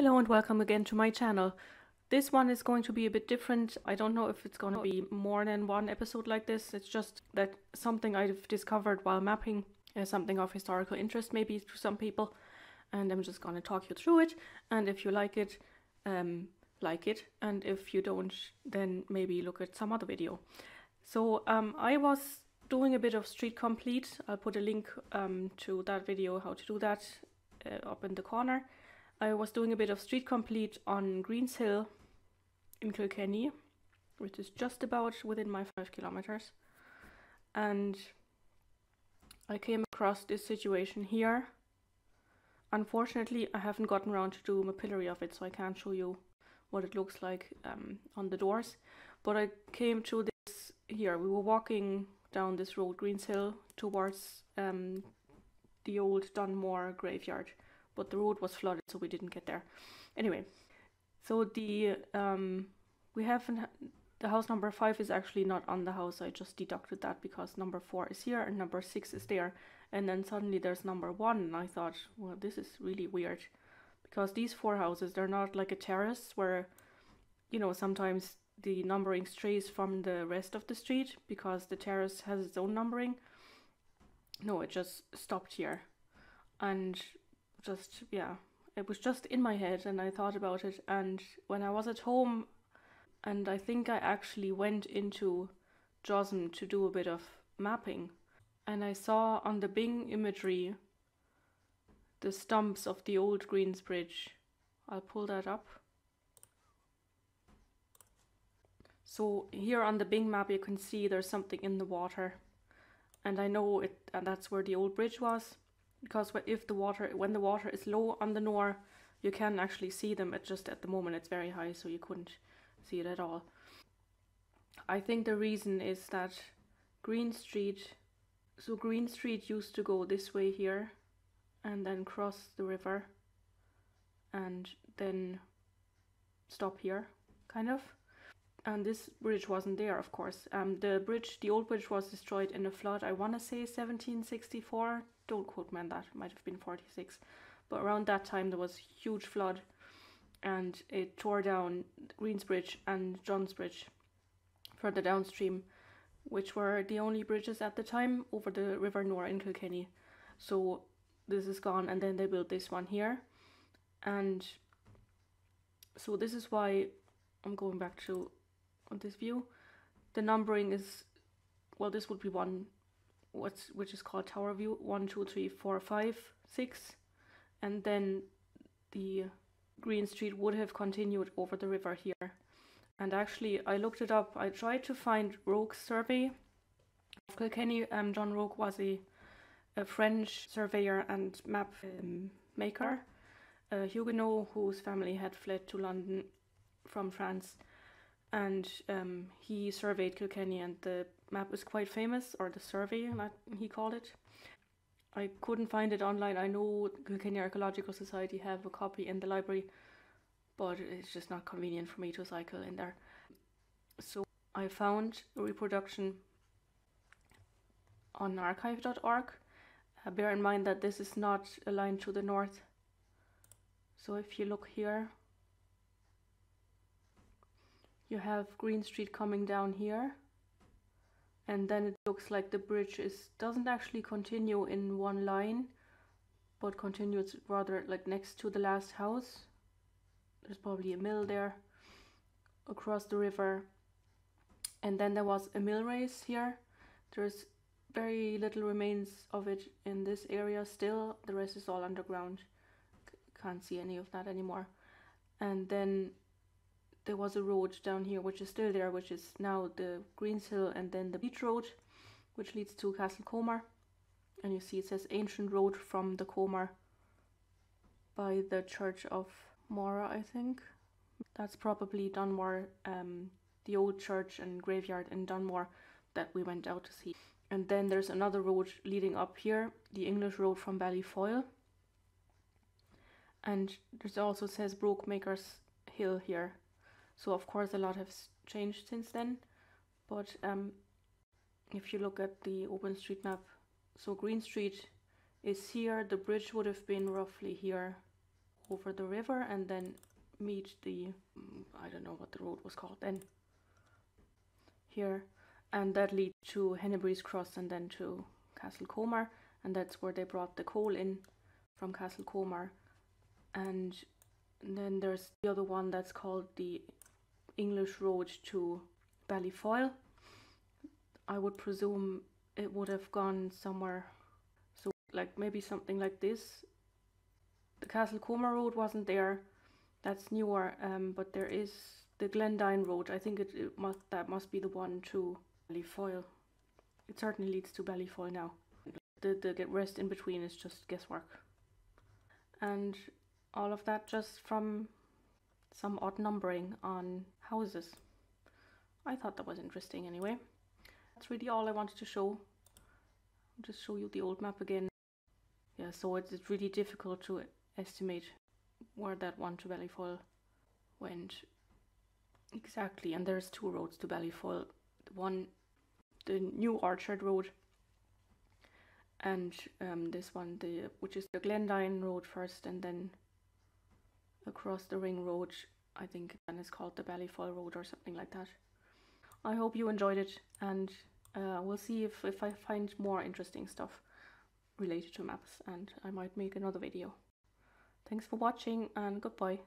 Hello and welcome again to my channel. This one is going to be a bit different. I don't know if it's going to be more than one episode like this. It's just that something I've discovered while mapping, uh, something of historical interest maybe to some people. And I'm just going to talk you through it. And if you like it, um, like it. And if you don't, then maybe look at some other video. So um, I was doing a bit of StreetComplete. I'll put a link um, to that video, how to do that, uh, up in the corner. I was doing a bit of StreetComplete on Greenshill in Kilkenny, which is just about within my five kilometers. And I came across this situation here. Unfortunately, I haven't gotten around to do a Mapillary of it, so I can't show you what it looks like um, on the doors. But I came to this here. We were walking down this road, Greenshill, towards um, the old Dunmore graveyard but the road was flooded, so we didn't get there. Anyway, so the um, we haven't the house number five is actually not on the house. I just deducted that because number four is here and number six is there, and then suddenly there's number one, and I thought, well, this is really weird, because these four houses they're not like a terrace where, you know, sometimes the numbering strays from the rest of the street because the terrace has its own numbering. No, it just stopped here. And just yeah it was just in my head and i thought about it. And when i was at home and i think i actually went into JOSM to do a bit of mapping and i saw on the bing imagery the stumps of the old Greensbridge i'll pull that up. So here on the bing map you can see there's something in the water. And i know it and that's where the old bridge was because if the water when the water is low on the Nore you can actually see them it just at the moment it's very high so you couldn't see it at all. I think the reason is that Green Street so Green Street used to go this way here and then cross the river and then stop here kind of. And this bridge wasn't there of course. Um, the bridge the old bridge was destroyed in a flood I want to say 1764 don't quote me on that, might have been 46. But around that time there was huge flood and it tore down Greensbridge and Johnsbridge further downstream, which were the only bridges at the time over the River Nore in Kilkenny. So this is gone and then they built this one here. And so this is why I'm going back to this view. The numbering is, well, this would be one what's which is called tower view one two three four five six. And then the green street would have continued over the river here. And actually I looked it up. I tried to find Rocque's survey. Of Kilkenny um, John Roque was a, a French surveyor and map um, maker. A Huguenot whose family had fled to London from France and um, he surveyed Kilkenny and the map is quite famous, or the survey, like he called it. I couldn't find it online. I know the Kilkenny Archaeological Society have a copy in the library, but it's just not convenient for me to cycle in there. So I found a reproduction on archive.org. Uh, bear in mind that this is not aligned to the north. So if you look here, you have Green Street coming down here and then it looks like the bridge is doesn't actually continue in one line but continues rather like next to the last house. There's probably a mill there across the river. And then there was a mill race here. There's very little remains of it in this area still. The rest is all underground. C can't see any of that anymore. And then there was a road down here which is still there which is now the Greenshill and then the beach road which leads to Castlecomer and you see it says ancient road from the Comer by the church of Mora I think. That's probably Dunmore um, the old church and graveyard in Dunmore that we went out to see. And then there's another road leading up here the English road from Ballyfoyle. And there's also says Brokemakers Hill here so of course a lot has changed since then. But um, if you look at the OpenStreetMap, so Green Street is here, the bridge would have been roughly here. over the river and then meet the mm, I don't know what the road was called then here and that leads to Hennebreeze Cross and then to Castlecomer and that's where they brought the coal in from Castlecomer and then there's the other one that's called the English Road to Ballyfoyle I would presume it would have gone somewhere so like maybe something like this. The Castlecomer Road wasn't there. That's newer um, but there is the Glendine Road. I think it, it must that must be the one to Ballyfoyle it certainly leads to Ballyfoyle now. The, the rest in between is just guesswork. And all of that just from some odd numbering on houses. I thought that was interesting anyway. That's really all I wanted to show. I'll just show you the old map again. Yeah so it's, it's really difficult to estimate where that one to Ballyfoyle went exactly and there's two roads to Ballyfoyle one the new Orchard Road and um, this one the which is the Glendine Road first and then across the ring road I think and it's called the Ballyfoyle Road or something like that I hope you enjoyed it and uh, we'll see if, if I find more interesting stuff related to maps and I might make another video. Thanks for watching and goodbye.